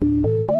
you